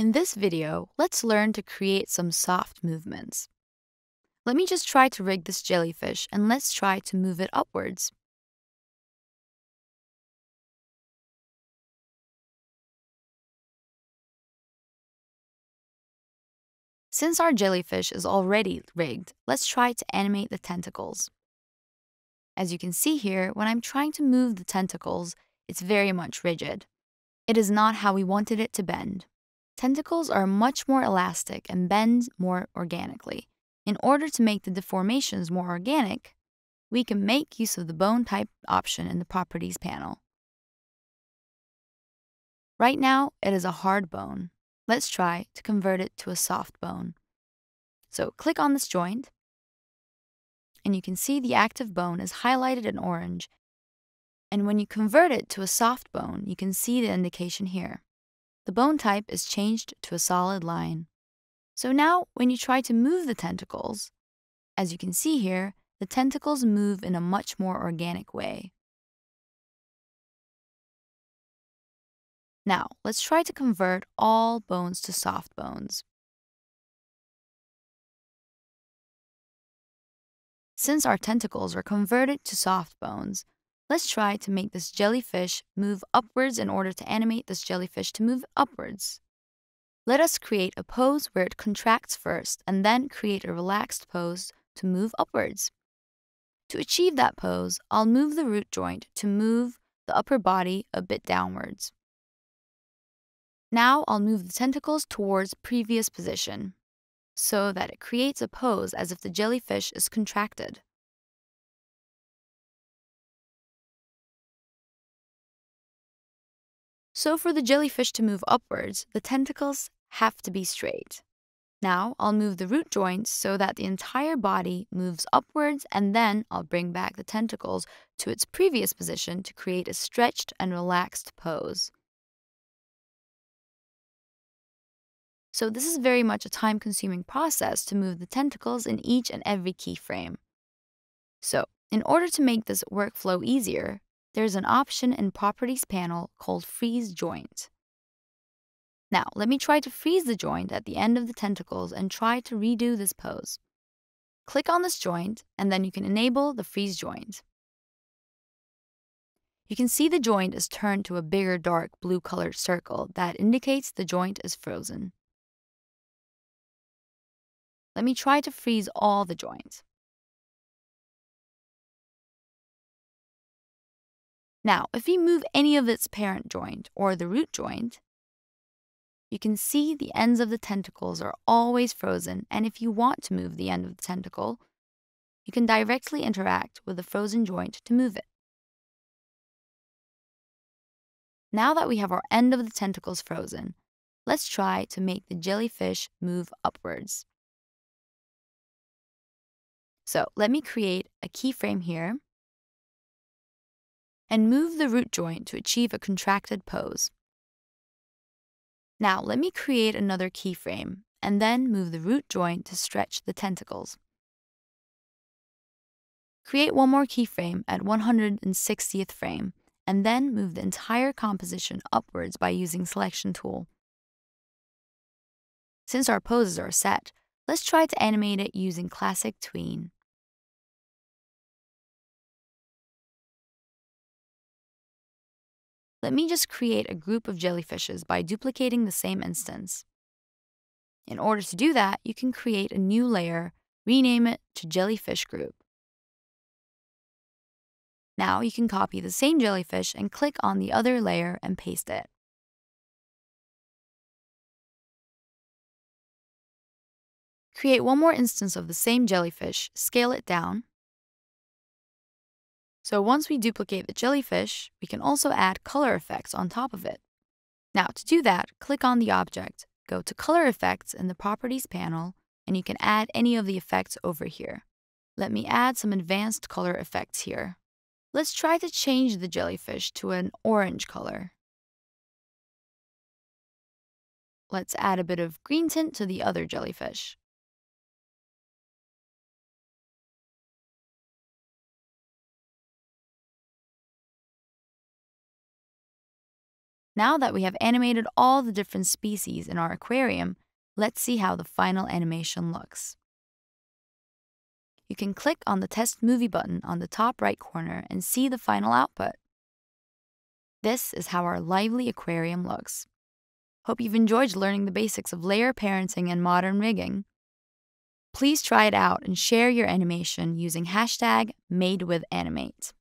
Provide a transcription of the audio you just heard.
In this video, let's learn to create some soft movements. Let me just try to rig this jellyfish and let's try to move it upwards. Since our jellyfish is already rigged, let's try to animate the tentacles. As you can see here, when I'm trying to move the tentacles, it's very much rigid. It is not how we wanted it to bend. Tentacles are much more elastic and bend more organically. In order to make the deformations more organic, we can make use of the bone type option in the Properties panel. Right now, it is a hard bone. Let's try to convert it to a soft bone. So click on this joint, and you can see the active bone is highlighted in orange. And when you convert it to a soft bone, you can see the indication here the bone type is changed to a solid line. So now, when you try to move the tentacles, as you can see here, the tentacles move in a much more organic way. Now, let's try to convert all bones to soft bones. Since our tentacles are converted to soft bones, Let's try to make this jellyfish move upwards in order to animate this jellyfish to move upwards. Let us create a pose where it contracts first and then create a relaxed pose to move upwards. To achieve that pose, I'll move the root joint to move the upper body a bit downwards. Now I'll move the tentacles towards previous position so that it creates a pose as if the jellyfish is contracted. So for the jellyfish to move upwards, the tentacles have to be straight. Now I'll move the root joints so that the entire body moves upwards and then I'll bring back the tentacles to its previous position to create a stretched and relaxed pose. So this is very much a time-consuming process to move the tentacles in each and every keyframe. So in order to make this workflow easier, there's an option in Properties panel called Freeze Joint. Now, let me try to freeze the joint at the end of the tentacles and try to redo this pose. Click on this joint, and then you can enable the freeze joint. You can see the joint is turned to a bigger dark blue colored circle that indicates the joint is frozen. Let me try to freeze all the joints. Now, if you move any of its parent joint or the root joint, you can see the ends of the tentacles are always frozen, and if you want to move the end of the tentacle, you can directly interact with the frozen joint to move it. Now that we have our end of the tentacles frozen, let's try to make the jellyfish move upwards. So let me create a keyframe here and move the root joint to achieve a contracted pose. Now let me create another keyframe and then move the root joint to stretch the tentacles. Create one more keyframe at 160th frame and then move the entire composition upwards by using Selection Tool. Since our poses are set, let's try to animate it using Classic Tween. Let me just create a group of jellyfishes by duplicating the same instance. In order to do that, you can create a new layer, rename it to Jellyfish Group. Now you can copy the same jellyfish and click on the other layer and paste it. Create one more instance of the same jellyfish, scale it down, so once we duplicate the jellyfish, we can also add color effects on top of it. Now to do that, click on the object, go to Color Effects in the Properties panel, and you can add any of the effects over here. Let me add some advanced color effects here. Let's try to change the jellyfish to an orange color. Let's add a bit of green tint to the other jellyfish. Now that we have animated all the different species in our aquarium, let's see how the final animation looks. You can click on the Test Movie button on the top right corner and see the final output. This is how our lively aquarium looks. Hope you've enjoyed learning the basics of layer parenting and modern rigging. Please try it out and share your animation using hashtag MadeWithAnimate.